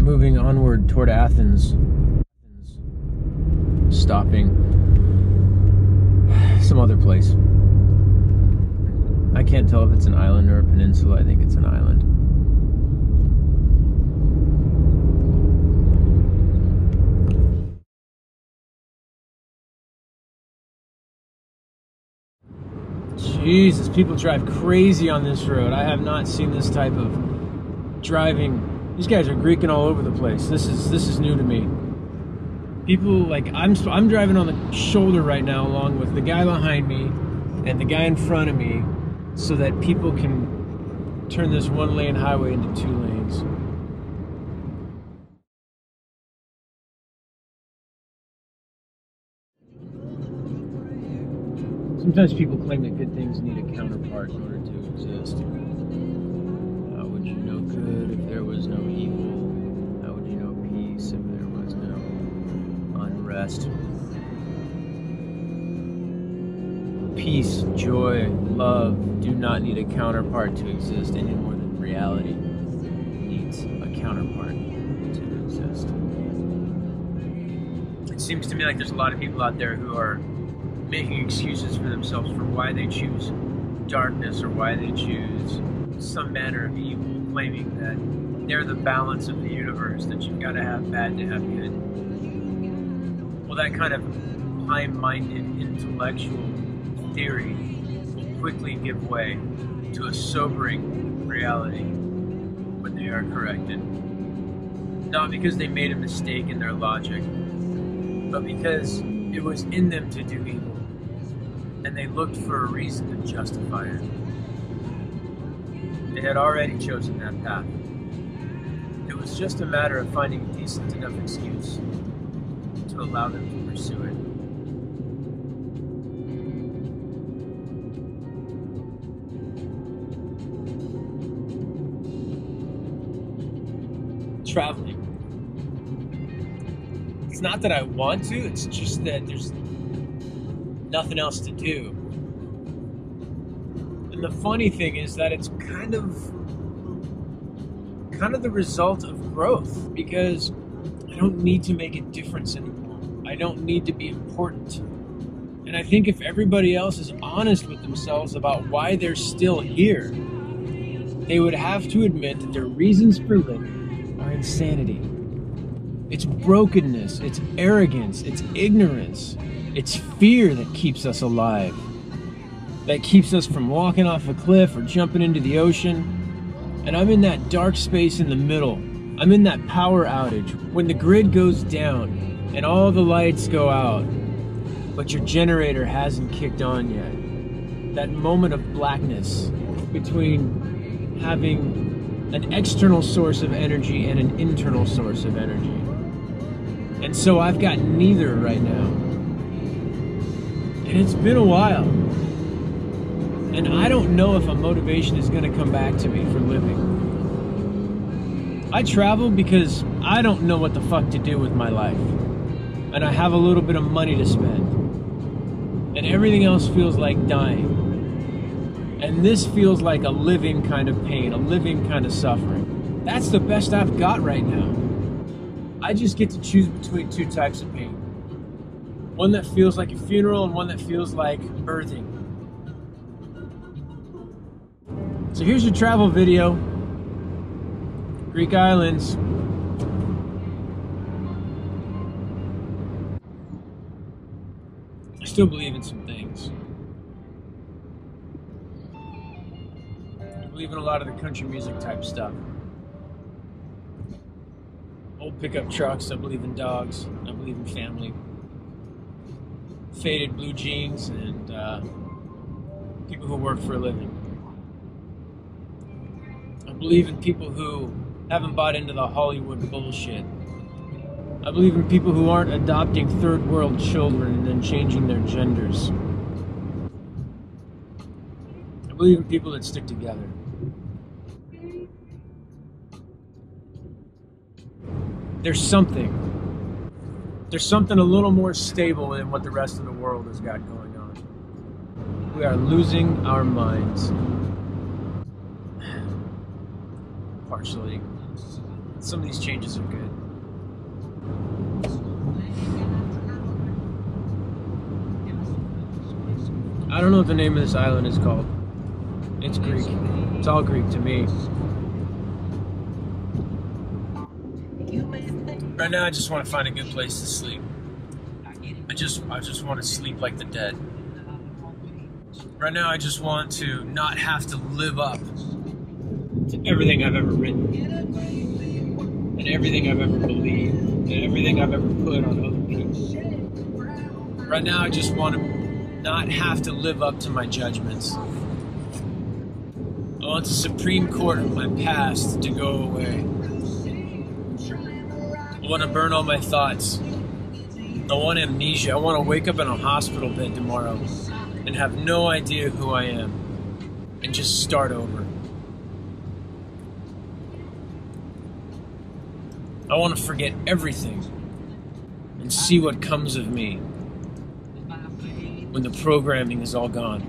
moving onward toward Athens. Stopping some other place. I can't tell if it's an island or a peninsula. I think it's an island. Jesus, people drive crazy on this road. I have not seen this type of driving. These guys are greeking all over the place. This is this is new to me. People like I'm I'm driving on the shoulder right now along with the guy behind me and the guy in front of me so that people can turn this one lane highway into two lanes. Sometimes people claim that good things need a counterpart in order to exist. Was no evil? How would you know peace if there was no unrest? Peace, joy, love do not need a counterpart to exist any more than reality needs a counterpart to exist. It seems to me like there's a lot of people out there who are making excuses for themselves for why they choose darkness or why they choose some manner of evil, claiming that they're the balance of the universe, that you've got to have bad to have good. Well, that kind of high minded intellectual theory will quickly give way to a sobering reality when they are corrected. Not because they made a mistake in their logic, but because it was in them to do evil and they looked for a reason to justify it. They had already chosen that path. It was just a matter of finding a decent enough excuse to allow them to pursue it. Traveling. It's not that I want to, it's just that there's nothing else to do. And the funny thing is that it's kind of kind of the result of growth because I don't need to make a difference anymore. I don't need to be important. And I think if everybody else is honest with themselves about why they're still here, they would have to admit that their reasons for living are insanity. It's brokenness, it's arrogance, it's ignorance, it's fear that keeps us alive, that keeps us from walking off a cliff or jumping into the ocean. And I'm in that dark space in the middle. I'm in that power outage when the grid goes down and all the lights go out, but your generator hasn't kicked on yet. That moment of blackness between having an external source of energy and an internal source of energy. And so I've got neither right now. And it's been a while. And I don't know if a motivation is going to come back to me for living. I travel because I don't know what the fuck to do with my life. And I have a little bit of money to spend. And everything else feels like dying. And this feels like a living kind of pain, a living kind of suffering. That's the best I've got right now. I just get to choose between two types of pain one that feels like a funeral and one that feels like birthing. So here's your travel video. Greek Islands. I still believe in some things. I believe in a lot of the country music type stuff. Old pickup trucks, I believe in dogs, I believe in family faded blue jeans and uh, people who work for a living. I believe in people who haven't bought into the Hollywood bullshit. I believe in people who aren't adopting third world children and then changing their genders. I believe in people that stick together. There's something there's something a little more stable than what the rest of the world has got going on. We are losing our minds. Partially. some of these changes are good. I don't know what the name of this island is called. It's Greek. It's all Greek to me. Right now, I just want to find a good place to sleep. I just, I just want to sleep like the dead. Right now, I just want to not have to live up to everything I've ever written, and everything I've ever believed, and everything I've ever put on other people. Right now, I just want to not have to live up to my judgments. I want the Supreme Court of my past to go away. I want to burn all my thoughts. I want amnesia. I want to wake up in a hospital bed tomorrow and have no idea who I am and just start over. I want to forget everything and see what comes of me when the programming is all gone.